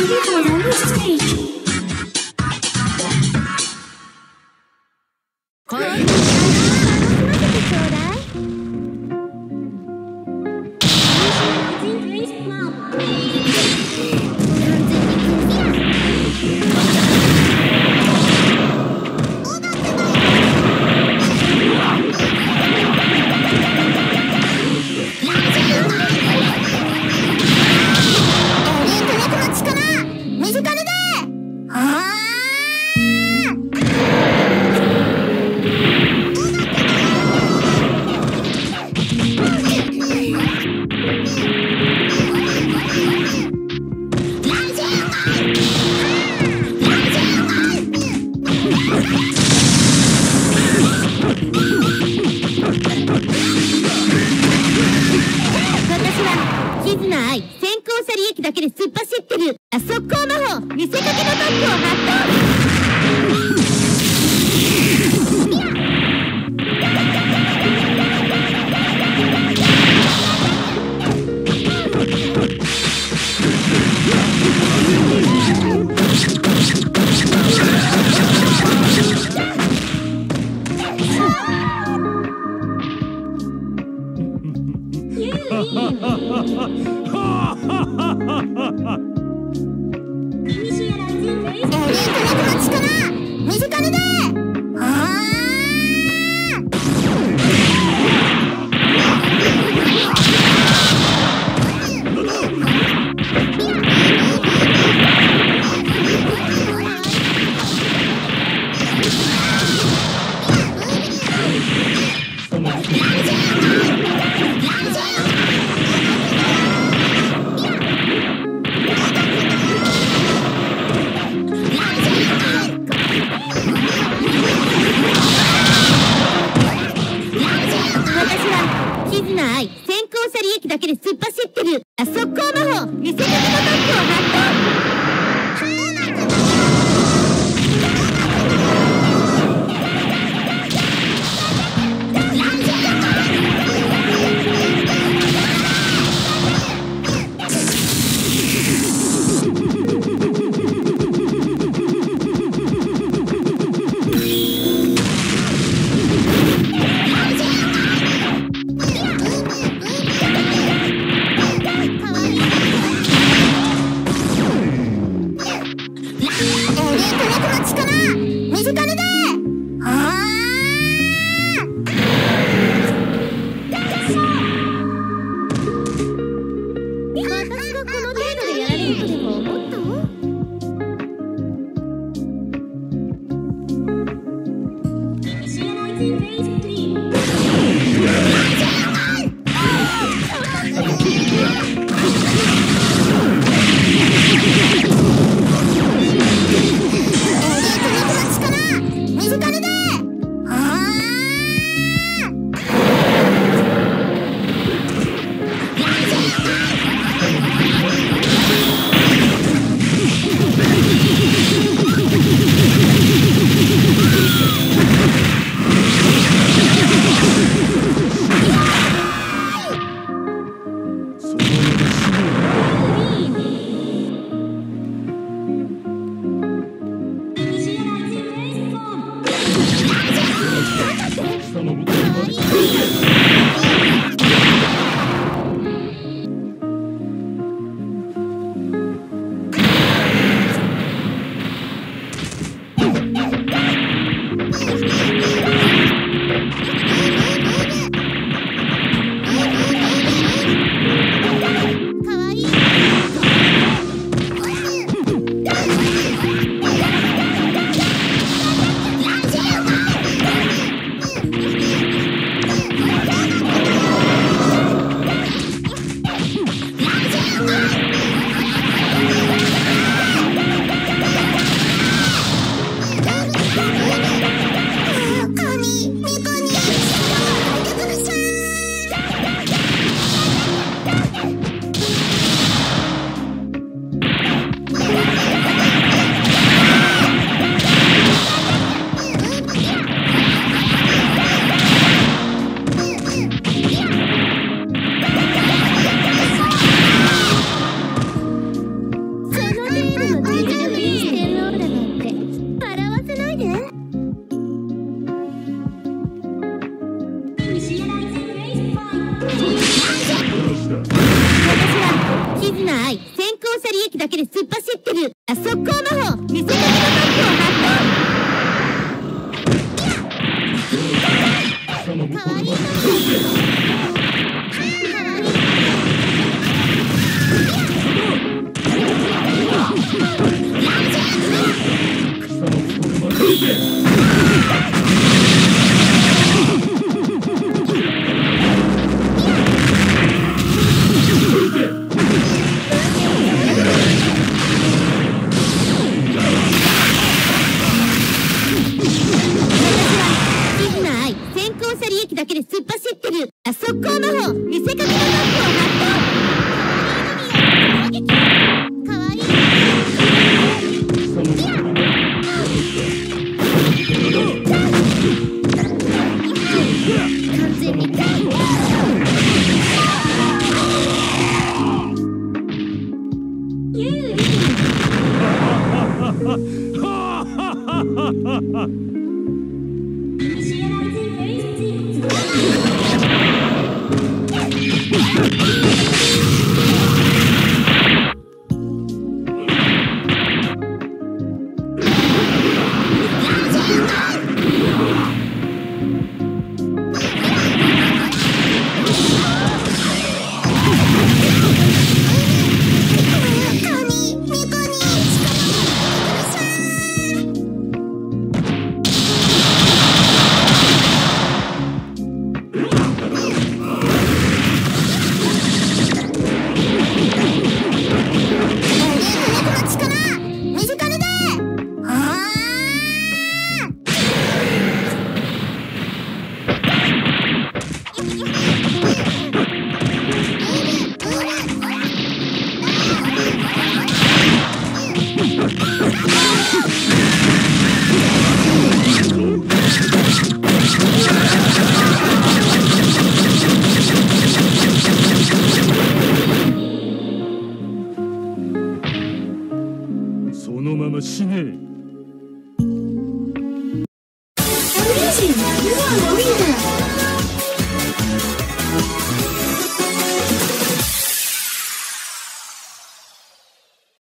Então, não desiste. 射利液だけで突っ走ってる速攻魔法見せかけのトップを発動ハハハハ放射利だけで突っ走ってる速攻魔法偽物のトップを発動いい!地図の愛先行者利益だけで突っ走ってるトップを発 完全 に見このまま死ね。